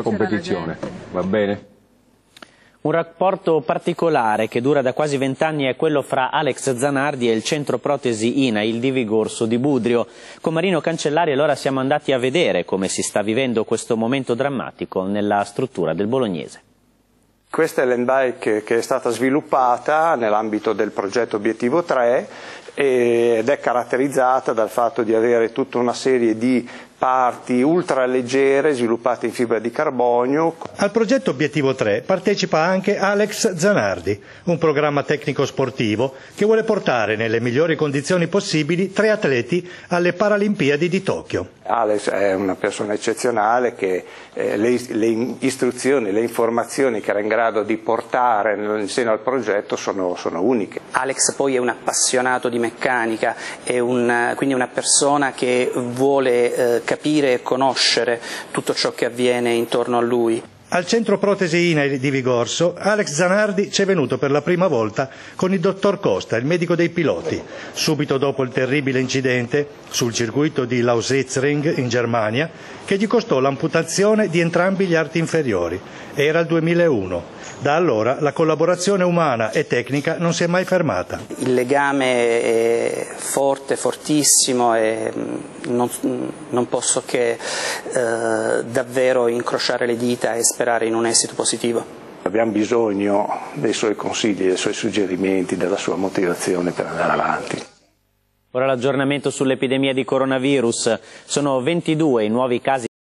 una competizione, va bene? Un rapporto particolare che dura da quasi vent'anni è quello fra Alex Zanardi e il centro protesi INAIL di Vigorso di Budrio. Con Marino Cancellari allora siamo andati a vedere come si sta vivendo questo momento drammatico nella struttura del Bolognese. Questa è l'handbike che è stata sviluppata nell'ambito del progetto Obiettivo 3 ed è caratterizzata dal fatto di avere tutta una serie di parti ultraleggere sviluppate in fibra di carbonio. Al progetto Obiettivo 3 partecipa anche Alex Zanardi, un programma tecnico sportivo che vuole portare nelle migliori condizioni possibili tre atleti alle Paralimpiadi di Tokyo. Alex è una persona eccezionale che eh, le, le, istruzioni, le informazioni che era in grado di portare in seno al progetto sono, sono uniche. Alex poi è un appassionato di meccanica, è un, quindi una persona che vuole eh, capire e conoscere tutto ciò che avviene intorno a lui. Al centro protesi INAIL di Vigorso, Alex Zanardi ci è venuto per la prima volta con il dottor Costa, il medico dei piloti, subito dopo il terribile incidente sul circuito di Lausitzring in Germania, che gli costò l'amputazione di entrambi gli arti inferiori. Era il 2001. Da allora la collaborazione umana e tecnica non si è mai fermata. Il legame è forte, fortissimo e non, non posso che eh, davvero incrociare le dita e sperare in un esito positivo. Abbiamo bisogno dei suoi consigli, dei suoi suggerimenti, della sua motivazione per andare avanti. Ora l'aggiornamento sull'epidemia di coronavirus. Sono 22 i nuovi casi